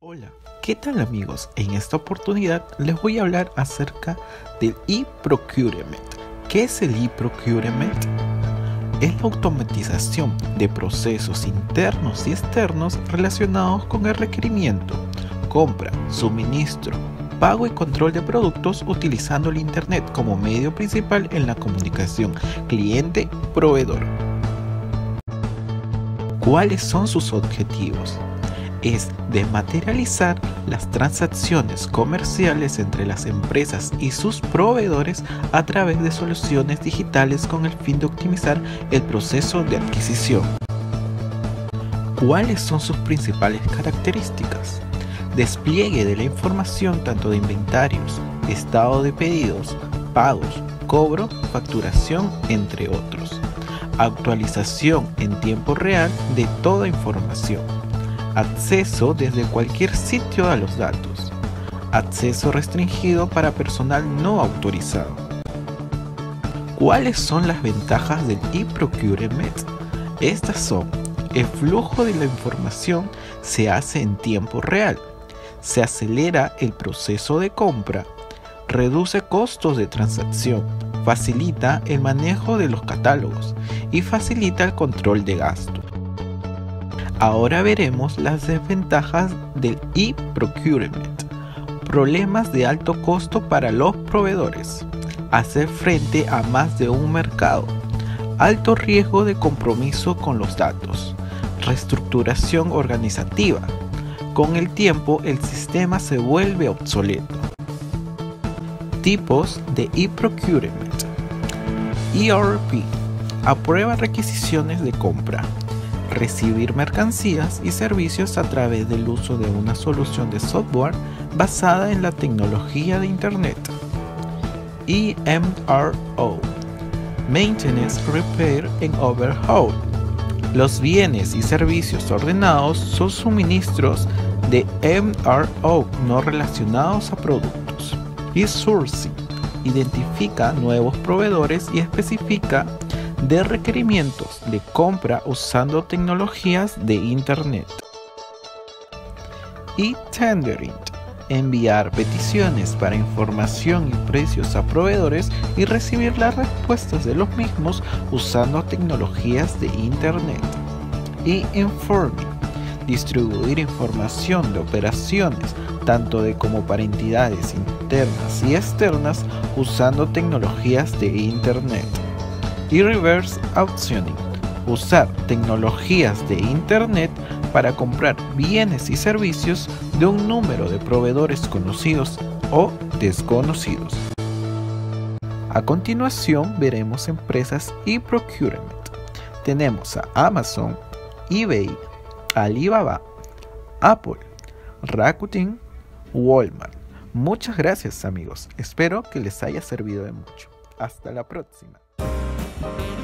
Hola, ¿qué tal amigos? En esta oportunidad les voy a hablar acerca del e-procurement. ¿Qué es el e-procurement? Es la automatización de procesos internos y externos relacionados con el requerimiento, compra, suministro, pago y control de productos utilizando el Internet como medio principal en la comunicación cliente-proveedor. ¿Cuáles son sus objetivos? Es desmaterializar las transacciones comerciales entre las empresas y sus proveedores a través de soluciones digitales con el fin de optimizar el proceso de adquisición. ¿Cuáles son sus principales características? despliegue de la información tanto de inventarios, estado de pedidos, pagos, cobro, facturación, entre otros. Actualización en tiempo real de toda información. Acceso desde cualquier sitio a los datos. Acceso restringido para personal no autorizado. ¿Cuáles son las ventajas del e-procurement? Estas son, el flujo de la información se hace en tiempo real, se acelera el proceso de compra, reduce costos de transacción, facilita el manejo de los catálogos y facilita el control de gastos. Ahora veremos las desventajas del e-procurement. Problemas de alto costo para los proveedores. Hacer frente a más de un mercado. Alto riesgo de compromiso con los datos. Reestructuración organizativa con el tiempo el sistema se vuelve obsoleto. Tipos de e-procurement. ERP. Aprueba requisiciones de compra. Recibir mercancías y servicios a través del uso de una solución de software basada en la tecnología de Internet. EMRO. Maintenance, Repair and Overhaul. Los bienes y servicios ordenados son suministros de MRO no relacionados a productos. Y sourcing identifica nuevos proveedores y especifica de requerimientos de compra usando tecnologías de Internet. Y tendering enviar peticiones para información y precios a proveedores y recibir las respuestas de los mismos usando tecnologías de Internet. Y informing distribuir información de operaciones, tanto de como para entidades internas y externas, usando tecnologías de Internet. Y reverse auctioning, usar tecnologías de Internet para comprar bienes y servicios de un número de proveedores conocidos o desconocidos. A continuación veremos empresas y procurement. Tenemos a Amazon, eBay, Alibaba, Apple, Rakuten, Walmart. Muchas gracias amigos, espero que les haya servido de mucho. Hasta la próxima. Bye.